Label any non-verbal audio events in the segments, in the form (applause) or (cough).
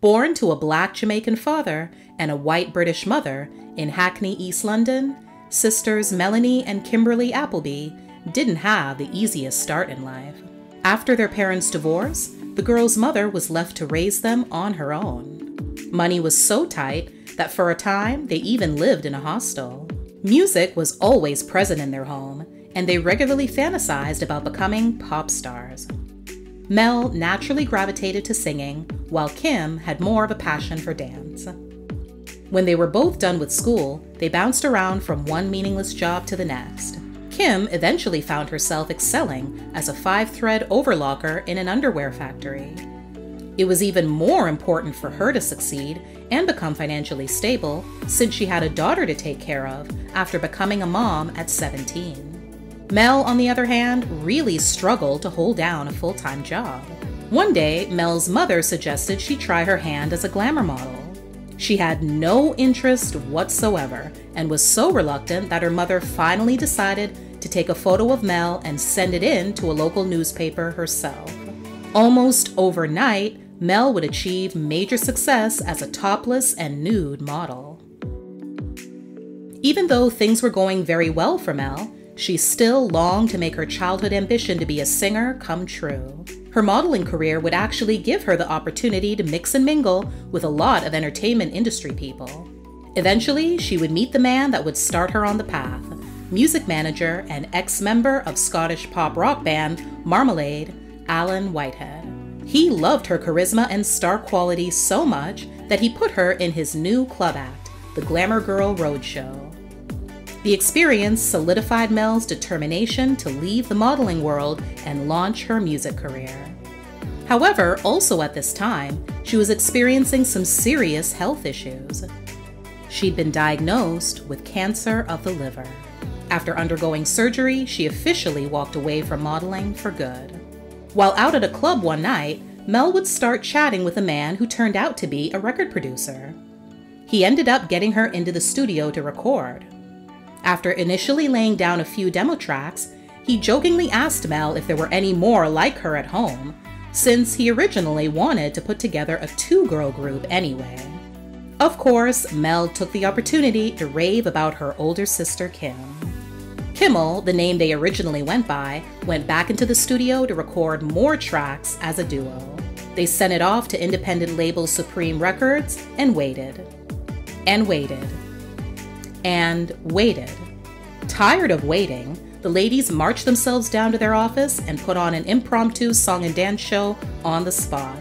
Born to a black Jamaican father and a white British mother in Hackney, East London, sisters Melanie and Kimberly Appleby didn't have the easiest start in life. After their parents' divorce, the girl's mother was left to raise them on her own. Money was so tight that for a time they even lived in a hostel. Music was always present in their home, and they regularly fantasized about becoming pop stars. Mel naturally gravitated to singing, while Kim had more of a passion for dance. When they were both done with school, they bounced around from one meaningless job to the next. Kim eventually found herself excelling as a five thread overlocker in an underwear factory. It was even more important for her to succeed and become financially stable since she had a daughter to take care of after becoming a mom at 17. Mel, on the other hand, really struggled to hold down a full time job. One day, Mel's mother suggested she try her hand as a glamour model. She had no interest whatsoever and was so reluctant that her mother finally decided to take a photo of Mel and send it in to a local newspaper herself. Almost overnight, Mel would achieve major success as a topless and nude model. Even though things were going very well for Mel, she still longed to make her childhood ambition to be a singer come true. Her modeling career would actually give her the opportunity to mix and mingle with a lot of entertainment industry people. Eventually, she would meet the man that would start her on the path music manager and ex member of Scottish pop rock band Marmalade, Alan Whitehead. He loved her charisma and star quality so much that he put her in his new club act, the Glamour Girl Roadshow. The experience solidified Mel's determination to leave the modeling world and launch her music career. However, also at this time, she was experiencing some serious health issues. She'd been diagnosed with cancer of the liver. After undergoing surgery, she officially walked away from modeling for good. While out at a club one night, Mel would start chatting with a man who turned out to be a record producer. He ended up getting her into the studio to record. After initially laying down a few demo tracks, he jokingly asked Mel if there were any more like her at home, since he originally wanted to put together a two girl group anyway. Of course, Mel took the opportunity to rave about her older sister Kim. Kimmel, the name they originally went by, went back into the studio to record more tracks as a duo. They sent it off to independent label Supreme Records and waited. And waited and waited. Tired of waiting, the ladies marched themselves down to their office and put on an impromptu song and dance show on the spot.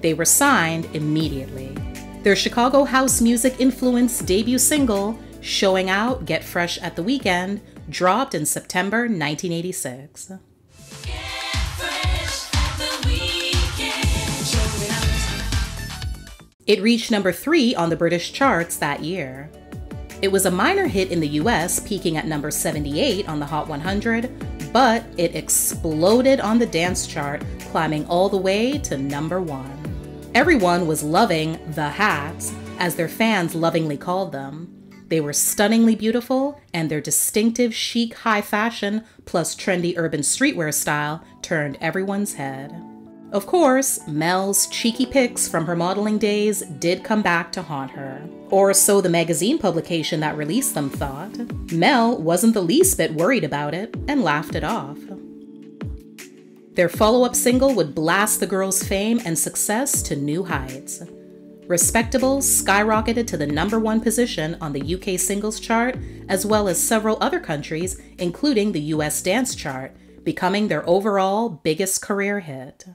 They were signed immediately. Their Chicago house music influenced debut single, Showing Out Get Fresh at the Weekend, dropped in September 1986. It reached number three on the British charts that year. It was a minor hit in the US, peaking at number 78 on the Hot 100, but it exploded on the dance chart, climbing all the way to number one. Everyone was loving the hats, as their fans lovingly called them. They were stunningly beautiful, and their distinctive chic high fashion plus trendy urban streetwear style turned everyone's head. Of course, Mel's cheeky pics from her modeling days did come back to haunt her. Or so the magazine publication that released them thought. Mel wasn't the least bit worried about it and laughed it off. Their follow up single would blast the girl's fame and success to new heights. Respectable skyrocketed to the number one position on the UK singles chart, as well as several other countries, including the US dance chart, becoming their overall biggest career hit.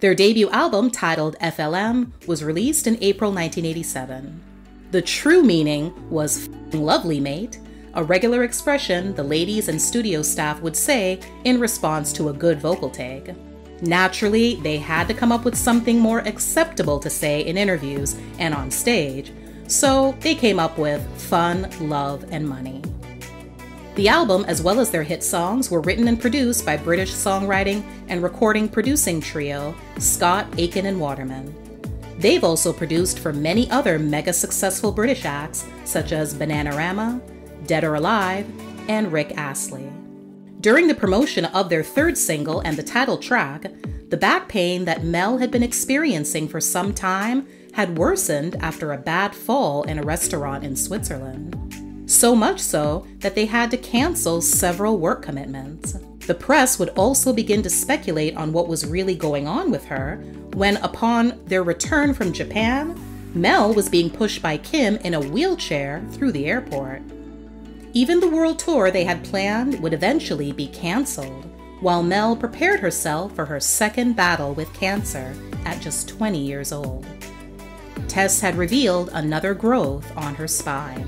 Their debut album, titled FLM, was released in April 1987. The true meaning was lovely, mate, a regular expression the ladies and studio staff would say in response to a good vocal tag. Naturally, they had to come up with something more acceptable to say in interviews and on stage, so they came up with fun, love, and money. The album, as well as their hit songs, were written and produced by British songwriting and recording producing trio Stock, Aitken, and Waterman. They've also produced for many other mega successful British acts such as Bananarama, Dead or Alive, and Rick Astley. During the promotion of their third single and the title track, the back pain that Mel had been experiencing for some time had worsened after a bad fall in a restaurant in Switzerland. So much so that they had to cancel several work commitments. The press would also begin to speculate on what was really going on with her when, upon their return from Japan, Mel was being pushed by Kim in a wheelchair through the airport. Even the world tour they had planned would eventually be canceled, while Mel prepared herself for her second battle with cancer at just 20 years old. Tests had revealed another growth on her spine.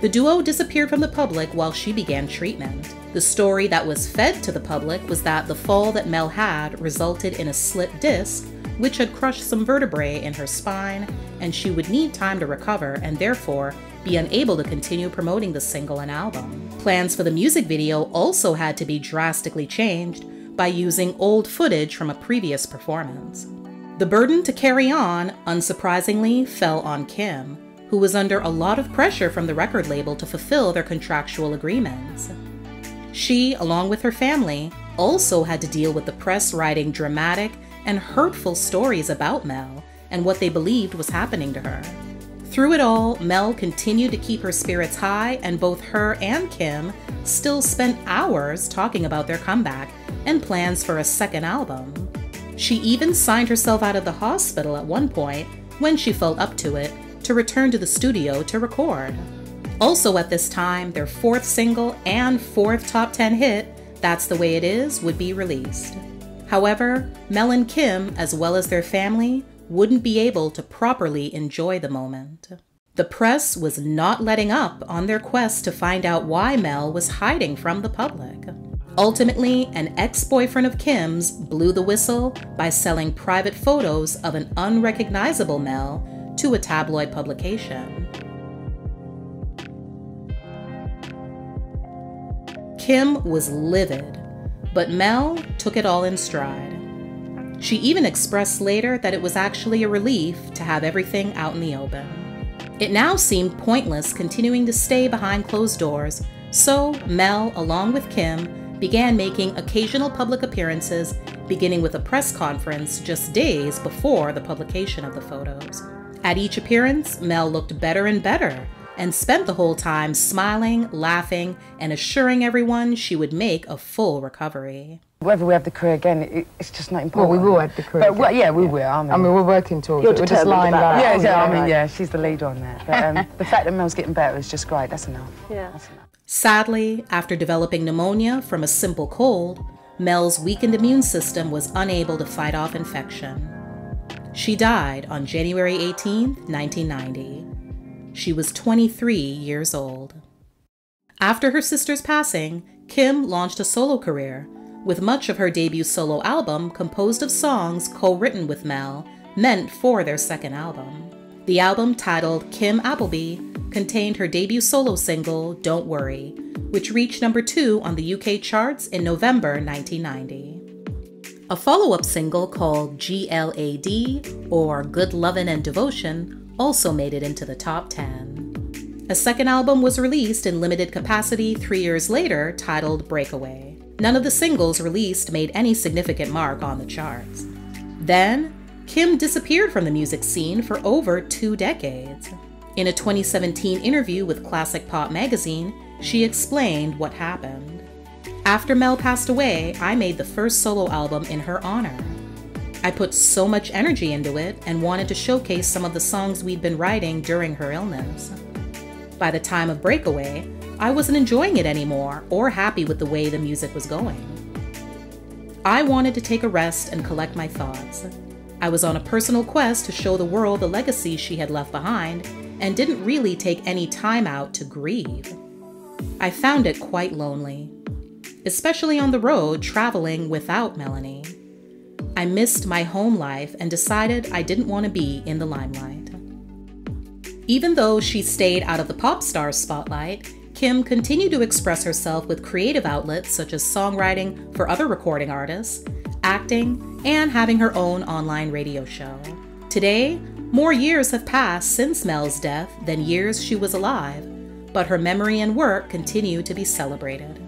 The duo disappeared from the public while she began treatment. The story that was fed to the public was that the fall that Mel had resulted in a slipped disc, which had crushed some vertebrae in her spine, and she would need time to recover and therefore be unable to continue promoting the single and album. Plans for the music video also had to be drastically changed by using old footage from a previous performance. The burden to carry on, unsurprisingly, fell on Kim, who was under a lot of pressure from the record label to fulfill their contractual agreements. She, along with her family, also had to deal with the press writing dramatic and hurtful stories about Mel and what they believed was happening to her. Through it all, Mel continued to keep her spirits high, and both her and Kim still spent hours talking about their comeback and plans for a second album. She even signed herself out of the hospital at one point, when she felt up to it, to return to the studio to record. Also, at this time, their fourth single and fourth top 10 hit, That's the Way It Is, would be released. However, Mel and Kim, as well as their family, wouldn't be able to properly enjoy the moment. The press was not letting up on their quest to find out why Mel was hiding from the public. Ultimately, an ex boyfriend of Kim's blew the whistle by selling private photos of an unrecognizable Mel to a tabloid publication. Kim was livid, but Mel took it all in stride. She even expressed later that it was actually a relief to have everything out in the open. It now seemed pointless continuing to stay behind closed doors, so Mel, along with Kim, began making occasional public appearances, beginning with a press conference just days before the publication of the photos. At each appearance, Mel looked better and better and spent the whole time smiling, laughing, and assuring everyone she would make a full recovery. Whether we have the career again, it, it's just not important. Well, we will have the career. But, well, yeah, we will. I mean, I mean, we're working towards You're it. We're just lying about back. yeah, that. yeah, I right. mean, yeah, she's the lead on that. But um, (laughs) the fact that Mel's getting better is just great. That's enough. Yeah. That's enough. Sadly, after developing pneumonia from a simple cold, Mel's weakened immune system was unable to fight off infection. She died on January 18, 1990. She was 23 years old. After her sister's passing, Kim launched a solo career, with much of her debut solo album composed of songs co written with Mel, meant for their second album. The album, titled Kim Appleby, contained her debut solo single, Don't Worry, which reached number two on the UK charts in November 1990. A follow up single called GLAD, or Good Lovin' and Devotion, also made it into the top 10. A second album was released in limited capacity three years later, titled Breakaway. None of the singles released made any significant mark on the charts. Then, Kim disappeared from the music scene for over two decades. In a 2017 interview with Classic Pop magazine, she explained what happened. After Mel passed away, I made the first solo album in her honor. I put so much energy into it and wanted to showcase some of the songs we'd been writing during her illness. By the time of Breakaway, I wasn't enjoying it anymore or happy with the way the music was going. I wanted to take a rest and collect my thoughts. I was on a personal quest to show the world the legacy she had left behind and didn't really take any time out to grieve. I found it quite lonely, especially on the road traveling without Melanie. I missed my home life and decided I didn't want to be in the limelight. Even though she stayed out of the pop star spotlight, Kim continued to express herself with creative outlets such as songwriting for other recording artists, acting, and having her own online radio show. Today, more years have passed since Mel's death than years she was alive, but her memory and work continue to be celebrated.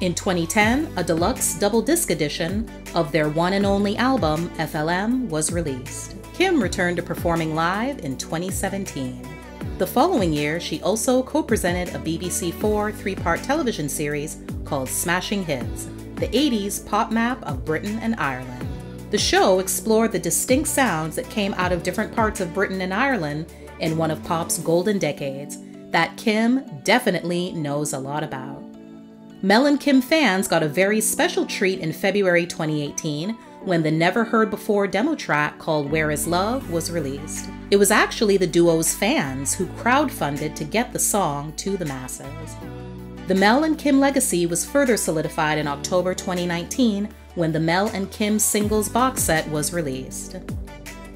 In 2010, a deluxe double disc edition of their one and only album, FLM, was released. Kim returned to performing live in 2017. The following year, she also co presented a BBC Four three part television series called Smashing Hits, the 80s pop map of Britain and Ireland. The show explored the distinct sounds that came out of different parts of Britain and Ireland in one of pop's golden decades that Kim definitely knows a lot about. Mel and Kim fans got a very special treat in February 2018 when the never heard before demo track called Where Is Love was released. It was actually the duo's fans who crowdfunded to get the song to the masses. The Mel and Kim legacy was further solidified in October 2019 when the Mel and Kim singles box set was released.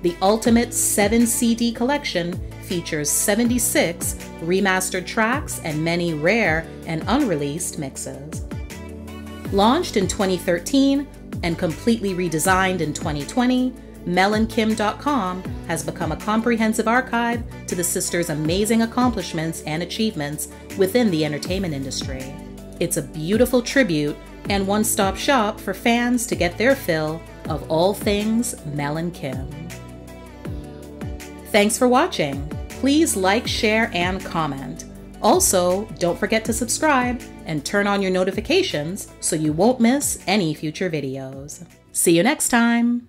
The Ultimate 7 CD collection features 76 remastered tracks and many rare and unreleased mixes. Launched in 2013 and completely redesigned in 2020, melandkim.com has become a comprehensive archive to the sisters' amazing accomplishments and achievements within the entertainment industry. It's a beautiful tribute and one stop shop for fans to get their fill of all things Mel and Kim. Thanks for watching. Please like, share, and comment. Also, don't forget to subscribe and turn on your notifications so you won't miss any future videos. See you next time!